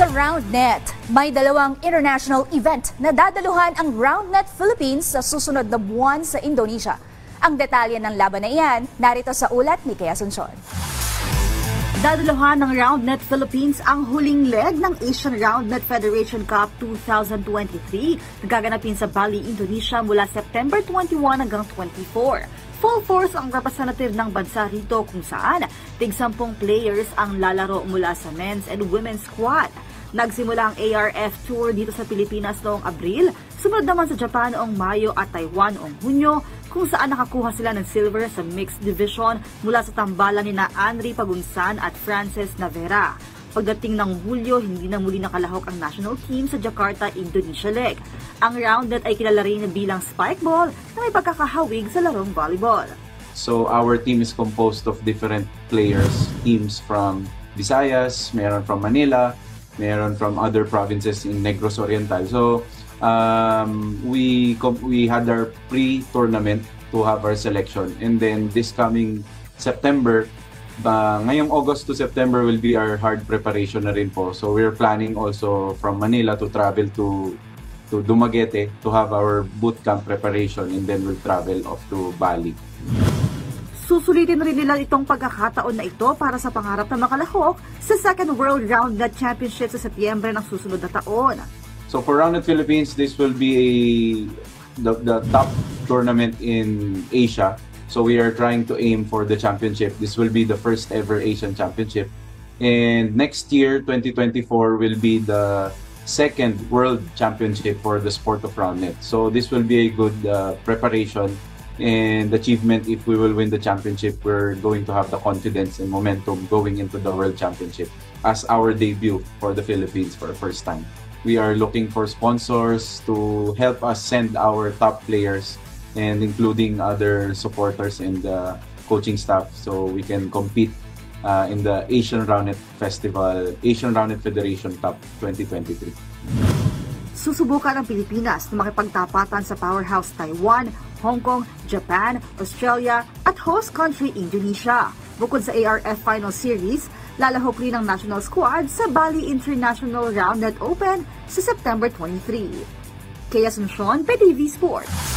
Sa RoundNet, may dalawang international event na dadaluhan ang RoundNet Philippines sa susunod na buwan sa Indonesia. Ang detalye ng laban na iyan, narito sa ulat ni Kea Asuncion. Dadalohan ng RoundNet Philippines ang huling leg ng Asian RoundNet Federation Cup 2023 na gaganapin sa Bali, Indonesia mula September 21 hanggang 24. Full force ang representative ng bansa rito kung saan tig sampung players ang lalaro mula sa men's and women's squad. Nagsimula ang ARF Tour dito sa Pilipinas noong Abril, sumunod naman sa Japan noong Mayo at Taiwan noong Hunyo, kung saan nakakuha sila ng silver sa mixed division mula sa tambalan ni na Anri Pagunsan at Frances Navera. Pagdating ng Hulyo, hindi na muli nakalahok ang national team sa Jakarta, Indonesia leg. Ang roundnet ay kilala rin bilang spike ball na may pagkakahawig sa larong volleyball. So our team is composed of different players, teams from Visayas, meron from Manila, meron from other provinces in Negros Oriental. So um, we we had our pre-tournament to have our selection and then this coming September Uh, ngayong August to September will be our hard preparation na rin po. So we're planning also from Manila to travel to to Dumaguete to have our boot camp preparation and then we'll travel off to Bali. Susulitin rin nila itong pagkakataon na ito para sa pangarap na makalahok sa second World Round Net Championship sa Setyembre ng susunod na taon. So for Roundnet Philippines, this will be a, the, the top tournament in Asia So we are trying to aim for the championship. This will be the first ever Asian championship. And next year, 2024, will be the second world championship for the sport of roundnet. So this will be a good uh, preparation and achievement if we will win the championship. We're going to have the confidence and momentum going into the world championship as our debut for the Philippines for the first time. We are looking for sponsors to help us send our top players and including other supporters and the coaching staff so we can compete uh, in the Asian Roundnet Festival, Asian Roundnet Federation Cup 2023. Susubukan ng Pilipinas na makipagtapatan sa powerhouse Taiwan, Hong Kong, Japan, Australia at host country Indonesia. Bukod sa ARF Final Series, lalahok rin ang national squad sa Bali International Roundnet Open sa September 23. Kaya Asuncion, PTV Sports.